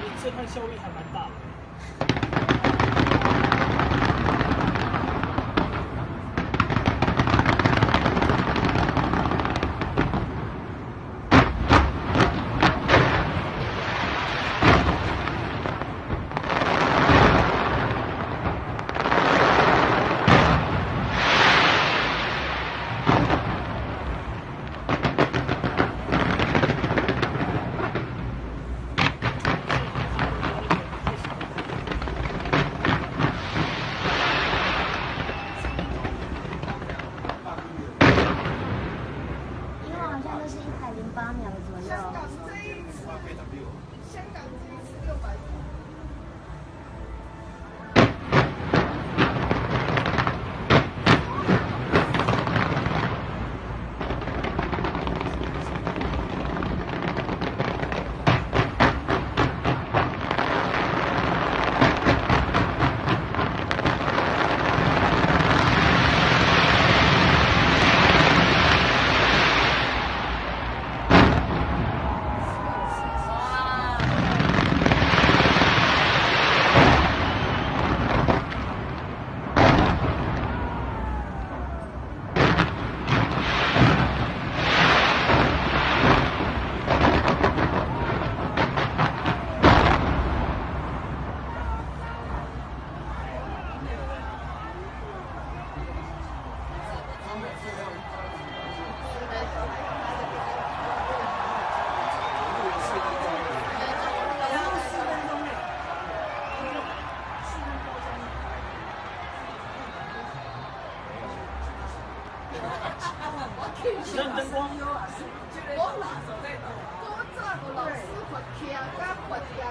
你这块效益还蛮大。的。香港这一次，香港这一次六百多。认灯光是，我老手在搞，老师，